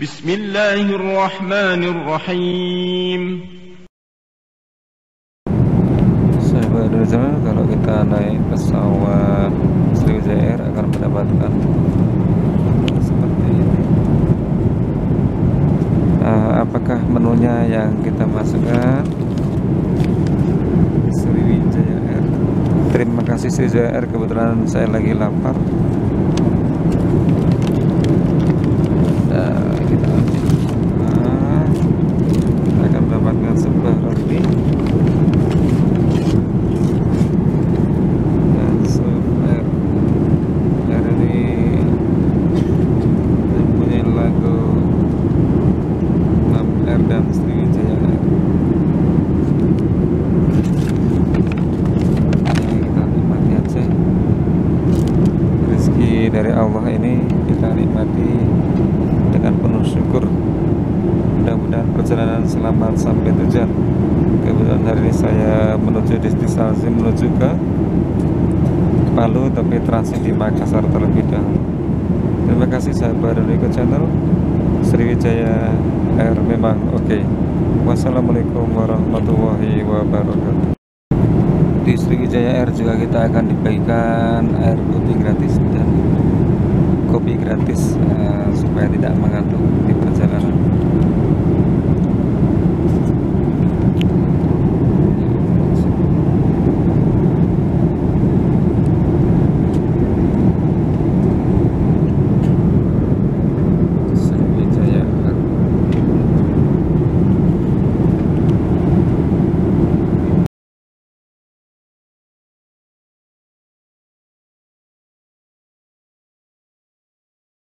بسم الله الرحمن الرحيم Sahabat Indonesia, kalau kita naik pesawat Sriwijaya Air akan mendapatkan seperti ini. Nah, apakah menunya yang kita masukkan? Sriwijaya Air. Terima kasih Sriwijaya Air, kebetulan saya lagi lapar. Dari Allah ini kita nikmati dengan penuh syukur. Mudah-mudahan perjalanan selamat sampai tujuan. Kebetulan hari ini saya menuju destinasi menuju ke Palu tapi transit di Makassar terlebih dahulu. Terima kasih sahabat Indonesia Channel Sriwijaya Air. Memang oke. Okay. wassalamualaikum warahmatullahi wabarakatuh. Di Sriwijaya Air juga kita akan dibagikan air putih gratis dan gratis uh, supaya tidak di perjalanan